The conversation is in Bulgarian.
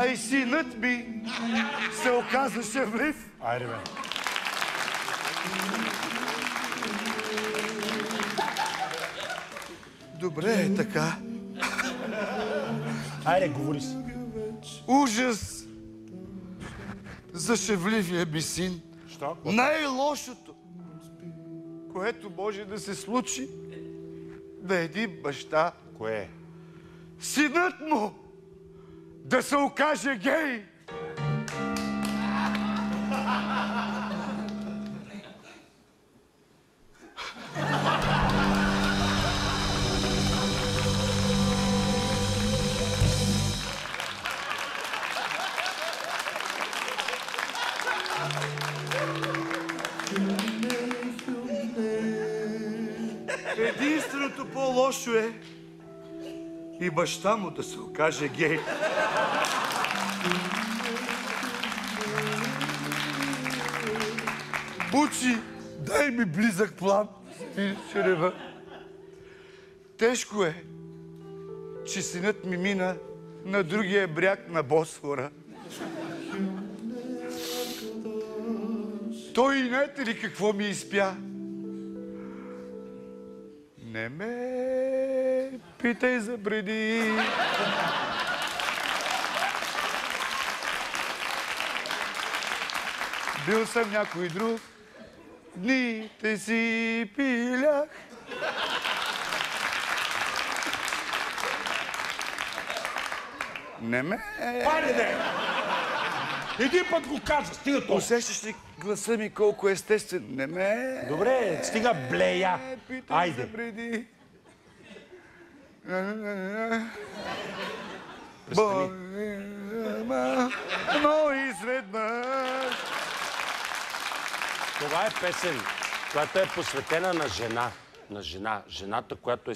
А и синът ми се оказа шевлив. Айде, бе. Добре е така. Айде, говори си. Ужас за шевливия ми син. Що? Най-лошото, което може да се случи на един баща, Кое е? синът му да се окаже гей. Единственото по-лошо е и баща му да се окаже гей. Бучи, дай ми близък план. И ще рева. Тежко е, че синът ми мина на другия бряг на Босфора. Той знаете ли какво ми изпя? Не ме питай за преди. Бил съм някой друг, дните си пилях. Не ме... Айде, де! Един път го каза, стига то. Усещаш ли гласа ми колко естествен? Не ме... Добре, стига блея. питай Айде. Бога, но изведнъж. Това е песен, която е посветена на жена. На жена. Жената, която е